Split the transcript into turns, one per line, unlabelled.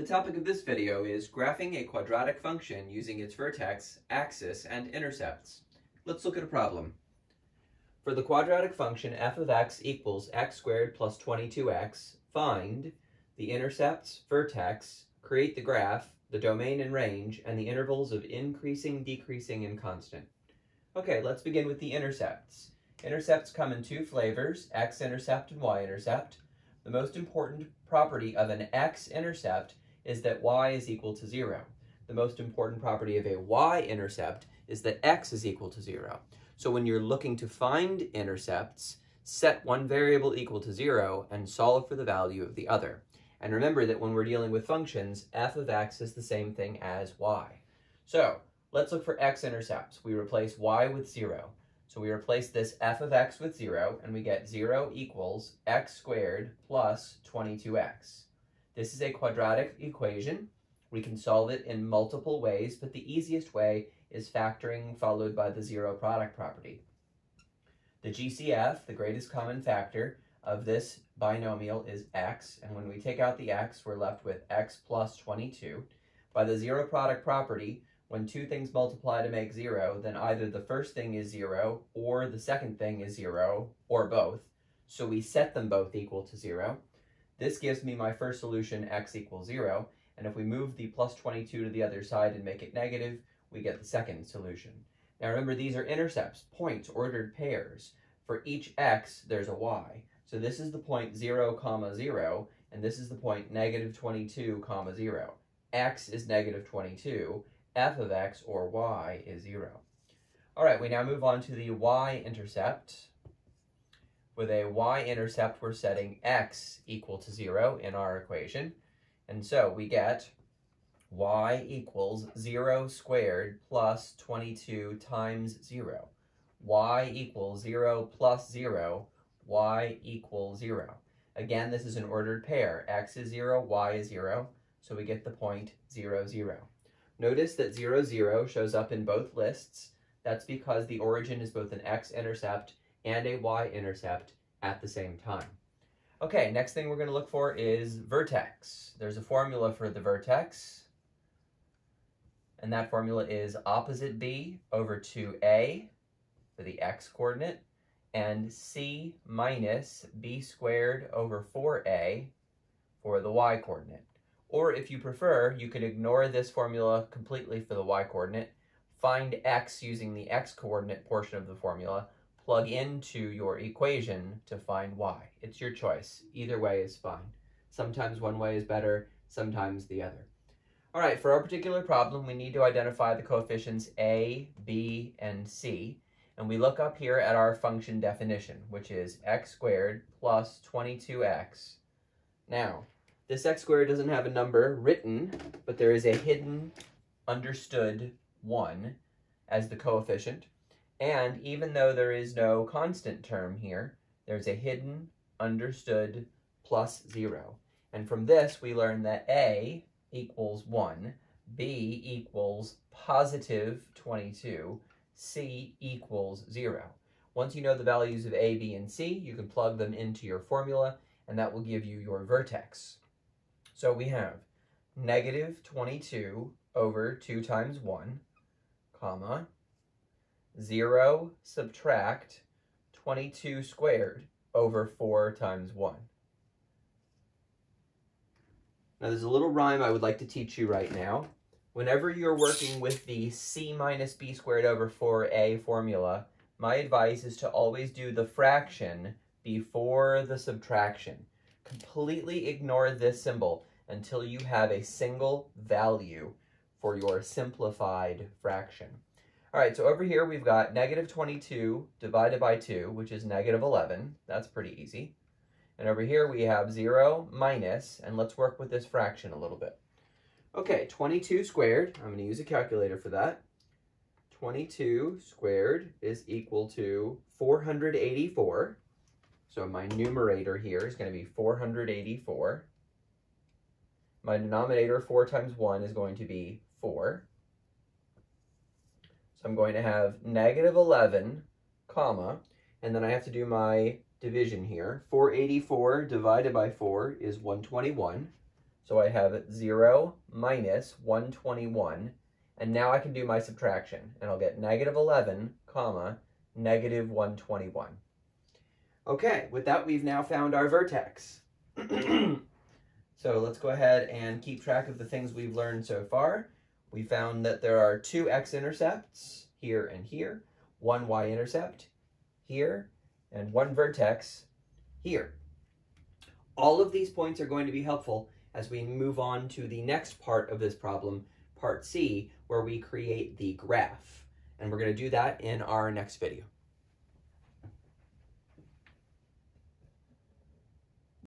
The topic of this video is graphing a quadratic function using its vertex, axis, and intercepts. Let's look at a problem. For the quadratic function f of x equals x squared plus 22x, find the intercepts, vertex, create the graph, the domain and range, and the intervals of increasing, decreasing, and constant. Okay, let's begin with the intercepts. Intercepts come in two flavors, x-intercept and y-intercept. The most important property of an x-intercept is that y is equal to 0. The most important property of a y-intercept is that x is equal to 0. So when you're looking to find intercepts, set one variable equal to 0 and solve for the value of the other. And remember that when we're dealing with functions, f of x is the same thing as y. So let's look for x-intercepts. We replace y with 0. So we replace this f of x with 0, and we get 0 equals x squared plus 22x. This is a quadratic equation. We can solve it in multiple ways, but the easiest way is factoring followed by the zero product property. The GCF, the greatest common factor of this binomial is x, and when we take out the x, we're left with x plus 22. By the zero product property, when two things multiply to make zero, then either the first thing is zero, or the second thing is zero, or both. So we set them both equal to zero. This gives me my first solution, x equals 0, and if we move the plus 22 to the other side and make it negative, we get the second solution. Now remember, these are intercepts, points, ordered pairs. For each x, there's a y. So this is the point 0, comma 0, and this is the point negative 22, comma 0. x is negative 22, f of x, or y, is 0. All right, we now move on to the y-intercept. With a y-intercept, we're setting x equal to 0 in our equation. And so we get y equals 0 squared plus 22 times 0. y equals 0 plus 0, y equals 0. Again, this is an ordered pair. x is 0, y is 0, so we get the point 0, 0. Notice that 0, 0 shows up in both lists. That's because the origin is both an x-intercept and a y-intercept at the same time. Okay, next thing we're going to look for is vertex. There's a formula for the vertex, and that formula is opposite b over 2a for the x-coordinate, and c minus b squared over 4a for the y-coordinate. Or if you prefer, you could ignore this formula completely for the y-coordinate, find x using the x-coordinate portion of the formula, plug into your equation to find y. It's your choice. Either way is fine. Sometimes one way is better, sometimes the other. All right, for our particular problem, we need to identify the coefficients a, b, and c. And we look up here at our function definition, which is x squared plus 22x. Now, this x squared doesn't have a number written, but there is a hidden, understood 1 as the coefficient. And even though there is no constant term here, there's a hidden, understood, plus 0. And from this, we learn that a equals 1, b equals positive 22, c equals 0. Once you know the values of a, b, and c, you can plug them into your formula, and that will give you your vertex. So we have negative 22 over 2 times 1, comma, 0 subtract 22 squared over 4 times 1. Now there's a little rhyme I would like to teach you right now. Whenever you're working with the c minus b squared over 4a formula, my advice is to always do the fraction before the subtraction. Completely ignore this symbol until you have a single value for your simplified fraction. All right, so over here we've got negative 22 divided by 2, which is negative 11. That's pretty easy. And over here we have 0 minus, and let's work with this fraction a little bit. Okay, 22 squared, I'm going to use a calculator for that. 22 squared is equal to 484. So my numerator here is going to be 484. My denominator, 4 times 1, is going to be 4. So I'm going to have negative 11, comma, and then I have to do my division here. 484 divided by 4 is 121. So I have 0 minus 121, and now I can do my subtraction, and I'll get negative 11, comma, negative 121. Okay, with that we've now found our vertex. so let's go ahead and keep track of the things we've learned so far. We found that there are two x-intercepts, here and here, one y-intercept, here, and one vertex, here. All of these points are going to be helpful as we move on to the next part of this problem, part C, where we create the graph. And we're going to do that in our next video.